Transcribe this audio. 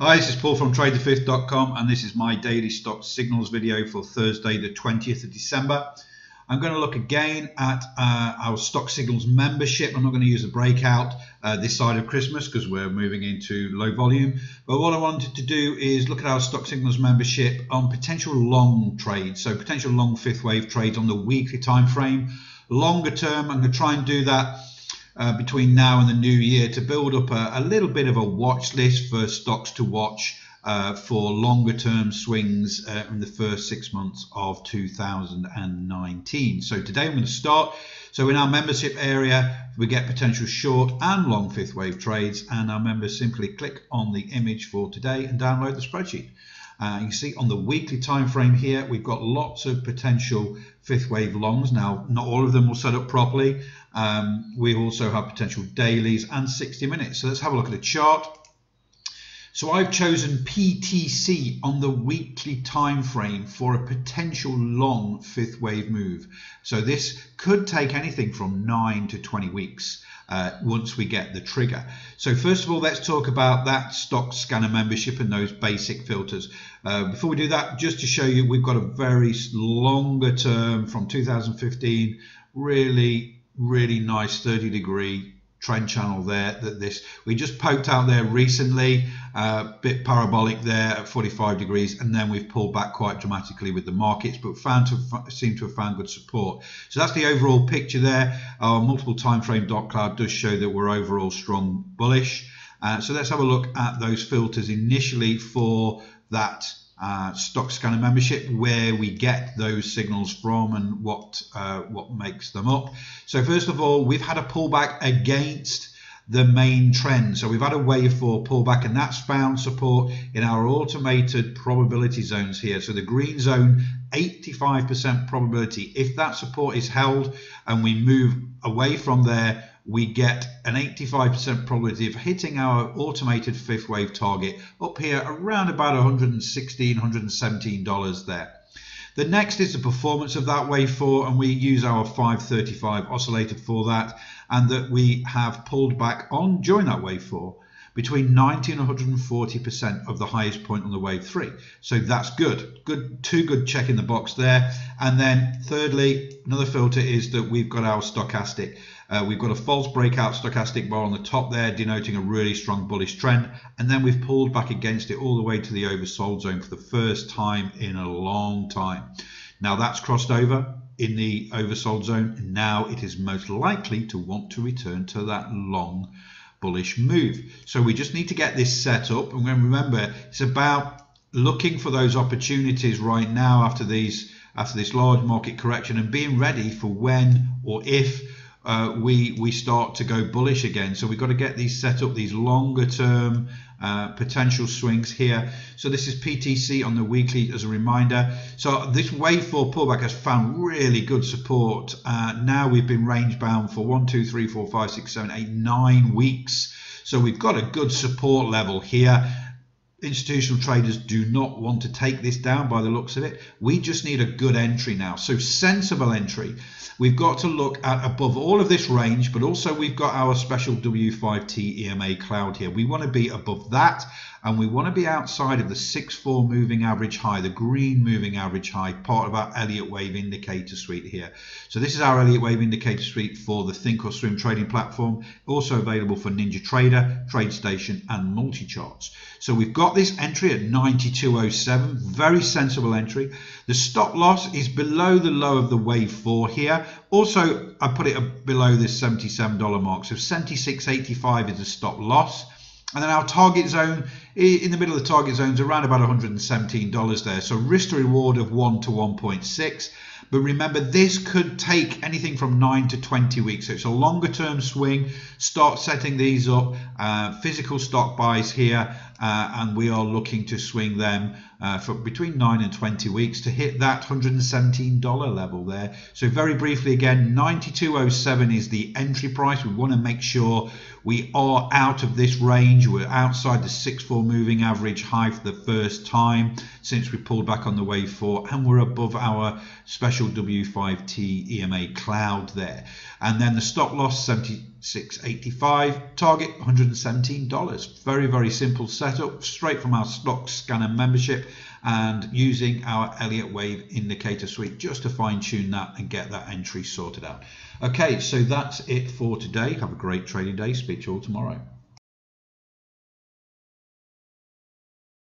Hi, this is Paul from TradeTheFifth.com and this is my daily stock signals video for Thursday the 20th of December. I'm going to look again at uh, our stock signals membership. I'm not going to use a breakout uh, this side of Christmas because we're moving into low volume. But what I wanted to do is look at our stock signals membership on potential long trades. So potential long fifth wave trades on the weekly time frame. Longer term, I'm going to try and do that uh, between now and the new year to build up a, a, little bit of a watch list for stocks to watch uh, for longer term swings uh, in the first six months of 2019. So today I'm going to start. So in our membership area, we get potential short and long fifth wave trades, and our members simply click on the image for today and download the spreadsheet. Uh, you see on the weekly time frame here, we've got lots of potential fifth wave longs. Now, not all of them will set up properly. Um, we also have potential dailies and 60 minutes. So let's have a look at a chart. So I've chosen PTC on the weekly time frame for a potential long fifth wave move. So this could take anything from 9 to 20 weeks uh, once we get the trigger. So first of all, let's talk about that stock scanner membership and those basic filters. Uh, before we do that, just to show you, we've got a very longer term from 2015, really, really nice 30 degree trend channel there that this we just poked out there recently a uh, bit parabolic there at 45 degrees and then we've pulled back quite dramatically with the markets but found to seem to have found good support. So that's the overall picture there. Our multiple time frame dot cloud does show that we're overall strong bullish. Uh, so let's have a look at those filters initially for that uh, stock scanner membership where we get those signals from and what uh, what makes them up. So first of all, we've had a pullback against the main trend. So we've had a wave four pullback and that's found support in our automated probability zones here. So the green zone, 85% probability. If that support is held and we move away from there, we get an 85% probability of hitting our automated fifth wave target up here around about $116, $117 there. The next is the performance of that wave 4 and we use our 535 oscillator for that and that we have pulled back on during that wave 4 between 90 and 140% of the highest point on the wave 3. So that's good. Good, Two good check in the box there. And then thirdly, another filter is that we've got our stochastic. Uh, we've got a false breakout stochastic bar on the top there denoting a really strong bullish trend and then we've pulled back against it all the way to the oversold zone for the first time in a long time. Now that's crossed over in the oversold zone now it is most likely to want to return to that long bullish move. So we just need to get this set up and remember it's about looking for those opportunities right now after these after this large market correction and being ready for when or if uh, we we start to go bullish again. So we've got to get these set up, these longer term uh, potential swings here. So this is PTC on the weekly as a reminder. So this wave four pullback has found really good support. Uh, now we've been range bound for one, two, three, four, five, six, seven, eight, nine weeks. So we've got a good support level here institutional traders do not want to take this down by the looks of it. We just need a good entry now. So sensible entry. We've got to look at above all of this range, but also we've got our special W5T EMA cloud here. We want to be above that and we want to be outside of the 6-4 moving average high, the green moving average high, part of our Elliott Wave indicator suite here. So this is our Elliott Wave indicator suite for the Thinkorswim trading platform, also available for Ninja Trader, TradeStation and multi-charts. So we've got this entry at 9207, very sensible entry. The stop loss is below the low of the wave 4 here. Also, I put it below this $77 mark. So 76.85 is the stop loss. And then our target zone, in the middle of the target zone, is around about $117 there. So risk to reward of 1 to 1.6. But remember, this could take anything from 9 to 20 weeks. So it's a longer term swing. Start setting these up. Uh, physical stock buys here. Uh, and we are looking to swing them uh, for between 9 and 20 weeks to hit that $117 level there. So very briefly again, 9207 is the entry price. We want to make sure we are out of this range. We're outside the 6-4 moving average high for the first time since we pulled back on the wave 4 and we're above our special special W5T EMA cloud there. And then the stop loss 76.85, target $117. Very, very simple setup, straight from our stock scanner membership and using our Elliott Wave indicator suite just to fine tune that and get that entry sorted out. Okay, so that's it for today. Have a great trading day. Speak to you all tomorrow.